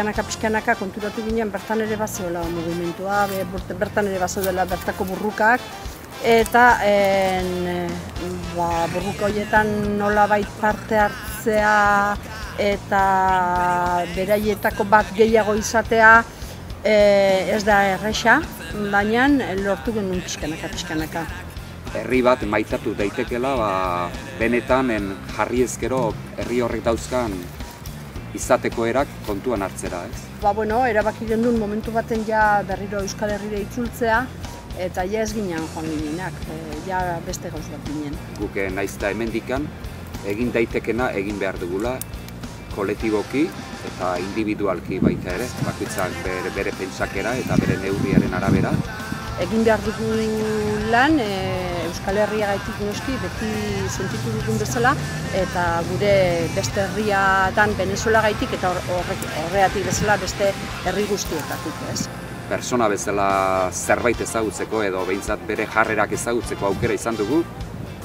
pixkanaka, pixkanaka konturatu ginen bertan ere bazeola mugimentua, be- bertan ere bazeola bertako burrukak, eta en, ba, burruka horietan nolabait parte hartzea eta beraietako bat gehiago izatea e, ez da erresa, baina lortu genuen pixkanaka, pixkanaka. herri bat maitatu daitekela, ba, benetan en jarri ezkero herri horrek dauzkan izateko erak kontuan hartzera, ez? Ba, bueno, erabaki genuen momentu baten ja berriro Euskal Herrira itzultzea, eta ja ez ginen joan ginenak, e, ja beste gauz bat ginen. Guk eh, naiz da hemendikan egin daitekena egin behar dugula kolektiboki eta individualki baita ere, bakoitzak bere, bere pentsakera eta bere neurriaren arabera. Egin behar dugu lan e, Euskal Herria gaitik noski beti sentitu dugun bezala eta gure beste herriatan Venezuela gaitik eta hor- horrek horreatik bezala beste herri guztietatik, ez? Persona bezala zerbait ezagutzeko edo behintzat bere jarrerak ezagutzeko aukera izan dugu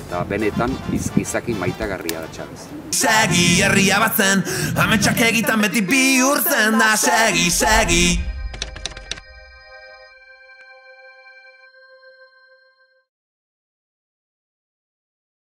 eta benetan iz- izaki maitagarria da txabez. Segi herria batzen, ametsak egitan beti bihurtzen da Segi, segi